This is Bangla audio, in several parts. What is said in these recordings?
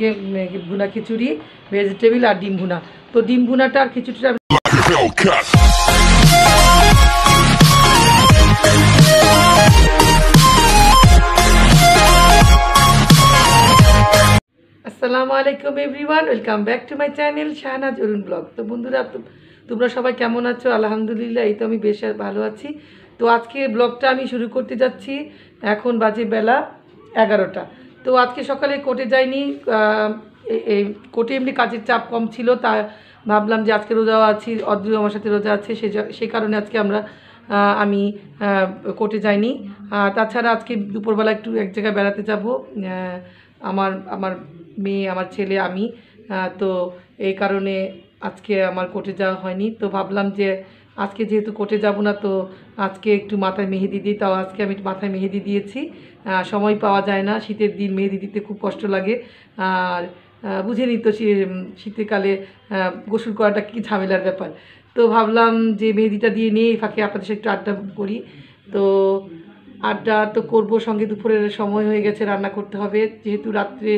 ইয়ে, ভুনা খিচুড়ি ভেজিটেবিল আর ডিম ভুনা। তো ডিম ভুনাটা আর খিচুড়িটা. আসসালামু আলাইকুম everyone welcome back to my channel Shahnaz Arun blog তো বন্ধুরা তোমরা সবাই কেমন আছো? আলহামদুলিল্লাহ এই তো আমি বেশ ভালো আছি। তো আজকে ব্লগটা আমি শুরু করতে যাচ্ছি এখন বাজে বেলা এগারোটা। তো আজকে সকালে কোর্টে যাইনি এই- কোর্টে এমনি কাজের চাপ কম ছিল, তা ভাবলাম যে আজকে রোজা আছি অদ্রিয় আমার সাথে রোজা আছে, সে সেই কারণে আজকে আমরা আমি কোর্টে যাইনি। তাছাড়া আজকে দুপুরবেলা একটু এক জায়গায় বেড়াতে যাব আমার আমার মেয়ে, আমার ছেলে, আমি তো এই কারণে আজকে আমার কোর্টে যাওয়া হয়নি। তো ভাবলাম যে আজকে যেহেতু কোর্টে যাব না, তো আজকে একটু মাথায় মেহেদি দিই, তাও আজকে আমি মাথায় মেহেদি দিয়েছি। সময় পাওয়া যায় না, শীতের দিন মেহেদি দিতে খুব কষ্ট লাগে। আর বুঝে নিত শীতকালে গোসল করাটা কী ঝামেলার ব্যাপার। তো ভাবলাম যে মেহেদিটা দিয়ে নিয়ে ফাঁকে আপনাদের সাথে একটু আড্ডা করি। তো আড্ডা তো করব, সঙ্গে দুপুরের সময় হয়ে গেছে, রান্না করতে হবে। যেহেতু রাত্রে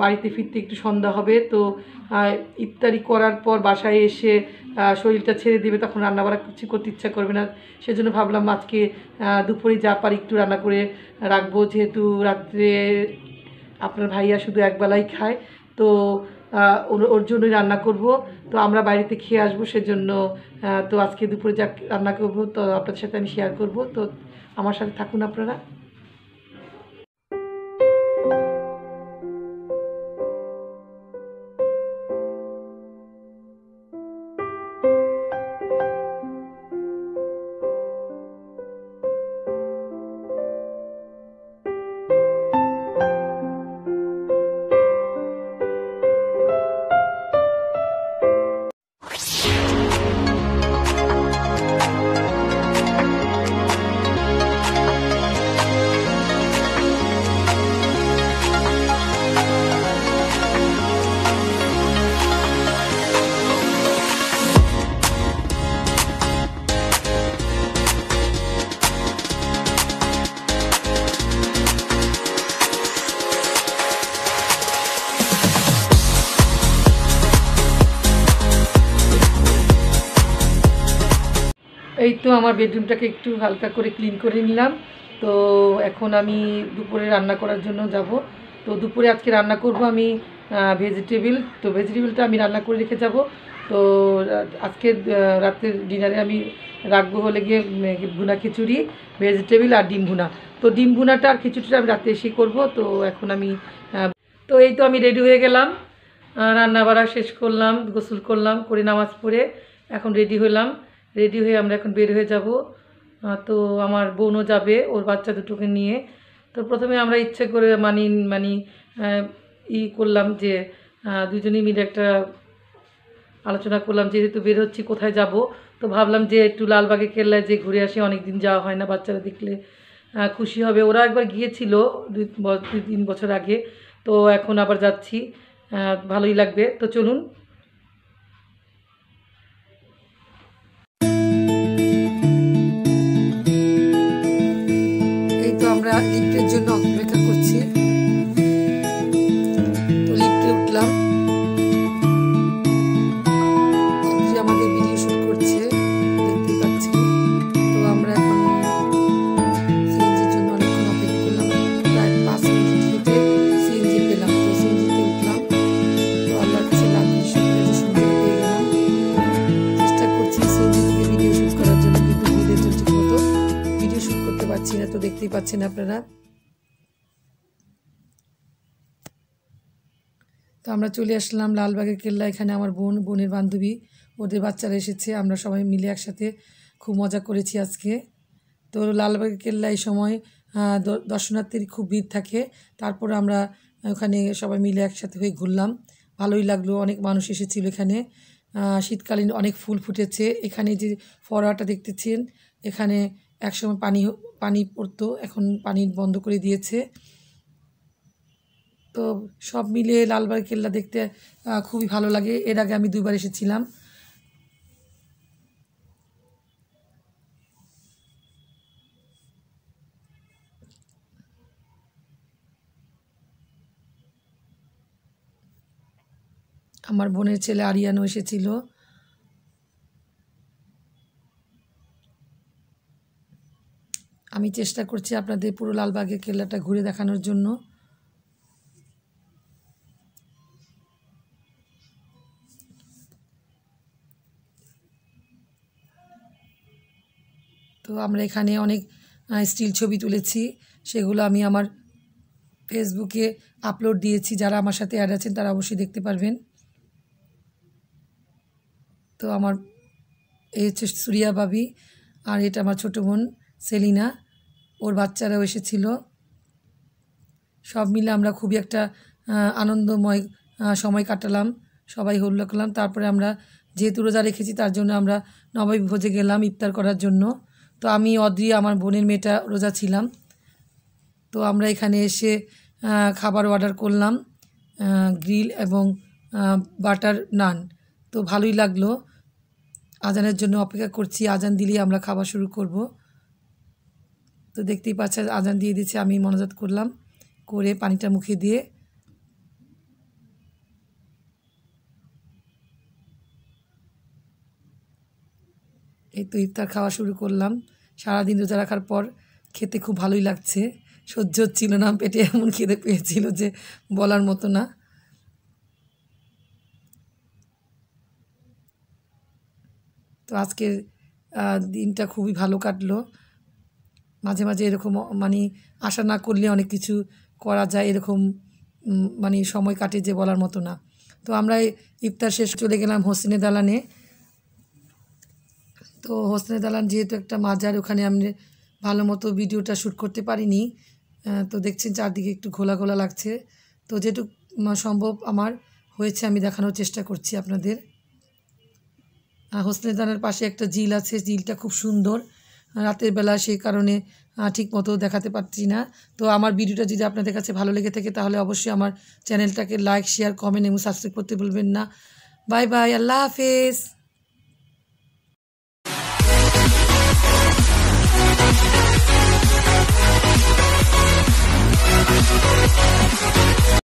বাড়িতে ফিরতে একটু সন্ধ্যা হবে, তো ইফতারি করার পর বাসায় এসে শরীরটা ছেড়ে দেবে, তখন রান্না বাড়া কিছু করতে ইচ্ছা করবে না। সেজন্য ভাবলাম আজকে দুপুরে যা পারি একটু রান্না করে রাখব, যেহেতু রাত্রে আপনার ভাইয়া শুধু একবেলাই খায়, তো ওর জন্যই রান্না করব। তো আমরা বাড়িতে খেয়ে আসব, সেজন্য তো আজকে দুপুরে যা রান্না করব, তো আপনাদের সাথে আমি শেয়ার করব। তো, আমার সাথে থাকুন আপনারা। এই তো আমার বেডরুমটাকে একটু হালকা করে ক্লিন করে নিলাম। তো এখন আমি দুপুরে রান্না করার জন্য যাব। তো দুপুরে আজকে রান্না করব আমি ভেজিটেবিল তো ভেজিটেবিলটা আমি রান্না করে রেখে যাব। তো আজকে রাতের ডিনারে আমি রাখব হলে গিয়ে ভুনা খিচুড়ি ভেজিটেবিল আর ডিম ভুনা। তো ডিম ভুনাটা আর খিচুড়িটা আমি রাতে এসেই করব। তো এখন আমি তো এই তো আমি রেডি হয়ে গেলাম। রান্না বাড়া শেষ করলাম, গোসল করলাম, করে নামাজ পড়ে এখন রেডি হলাম। রেডি হয়ে আমরা এখন বের হয়ে যাব। তো আমার বোনও যাবে, ওর বাচ্চা দুটোকে নিয়ে। তো প্রথমে আমরা ইচ্ছে করে মানি মানি ই করলাম যে দুজনেই মিলে একটা আলোচনা করলাম, যেহেতু বের হচ্ছি, কোথায় যাব? তো ভাবলাম যে একটু লালবাগে কেল্লায় যে ঘুরে আসি অনেক দিন যাওয়া হয় না, বাচ্চারা দেখলে খুশি হবে। ওরা একবার গিয়েছিল দুই দুই, তিন বছর আগে, তো এখন আবার যাচ্ছি ভালোই লাগবে। তো চলুন লিফটের জন্য পাচ্ছেন আপনারা। তো আমরা চলে আসলাম লালবাগের কেল্লা, এখানে আমার বোন, বোনের বান্ধবী, ওদের বাচ্চারা এসেছে, আমরা সবাই মিলে একসাথে খুব মজা করেছি আজকে। তো লালবাগের কেল্লা এই সময় দর্শনার্থীর খুব ভিড় থাকে, তারপর আমরা ওখানে সবাই মিলে একসাথে হয়ে ঘুরলাম। ভালোই লাগল, অনেক মানুষ এসেছিল এখানে। শীতকালীন অনেক ফুল ফুটেছে, এখানে যে ফোয়ারাটা দেখতেছেন, এখানে একসময় পানি পানি পড়তো, এখন পানি বন্ধ করে দিয়েছে। তো সব মিলিয়ে লালবাগ কেল্লা দেখতে খুবই ভালো লাগে। এর আগে আমি দুইবার এসেছিলাম। আমার বোনের ছেলে আরিয়ানও এসেছিল। আমি চেষ্টা করছি আপনাদের পুরো লালবাগের কেল্লাটা ঘুরে দেখানোর জন্য। তো আমরা এখানে অনেক স্টিল ছবি তুলেছি। সেগুলো আমি আমার ফেসবুকে আপলোড দিয়েছি। যারা আমার সাথে অ্যাড আছেন, তারা অবশ্যই দেখতে পারবেন। তো আমার, এই হচ্ছে সুরিয়া বাবি আর এটা আমার ছোটো বোন। সেলিনা, ওর বাচ্চারাও এসেছিল। সব মিলে আমরা খুবই একটা আনন্দময় সময় কাটালাম। সবাই হল্লা করলাম। তারপরে আমরা যেহেতু রোজা রেখেছি, তার জন্য আমরা নবাই ভোজে গেলাম ইফতার করার জন্য। তো আমি, অদ্রি, আমার বোনের মেয়েটা রোজা ছিলাম। তো আমরা এখানে এসে খাবার অর্ডার করলাম গ্রিল এবং বাটার নান। তো ভালোই লাগল। আজানের জন্য অপেক্ষা করছি। আজান দিলেই আমরা খাওয়া শুরু করব। তো দেখতেই পাচ্ছেন আজান দিয়ে দিচ্ছে আমি মনোজাত করলাম। করে পানিটা মুখে দিয়ে এই তো ইফতার খাওয়া শুরু করলাম। সারাদিন রোজা রাখার পর খেতে খুব ভালোই লাগছে। সহ্য হচ্ছিল না, পেটে এমন খেতে পেয়েছিল যে বলার মতো না। তো আজকের দিনটা খুবই ভালো কাটলো। মাঝে মাঝে এরকম মানে আশা না করলে অনেক কিছু করা যায় এরকম মানে সময় কাটে যে বলার মতো না। তো আমরা ইফতার শেষ চলে গেলাম হোসেনে দালানে। তো হোসনে দালান যেহেতু একটা মাজার, ওখানে আমি ভালো মতো ভিডিওটা শ্যুট করতে পারিনি। তো দেখছেন চারদিকে একটু ঘোলা ঘোলা লাগছে। তো যেটুক সম্ভব আমার হয়েছে, আমি দেখানোর চেষ্টা করছি আপনাদের। হোসনে দালানের পাশে একটা ঝিল আছে, ঝিলটা খুব সুন্দর। রাতের বেলা সেই কারণে ঠিক মতো দেখাতে পারছি না। তো আমার ভিডিওটা যদি আপনাদের কাছে ভালো লেগে থাকে, তাহলে অবশ্যই আমার চ্যানেলটাকে লাইক, শেয়ার কমেন্ট এবং সাবস্ক্রাইব করতে ভুলবেন না। বাই বাই, আল্লাহ হাফেজ।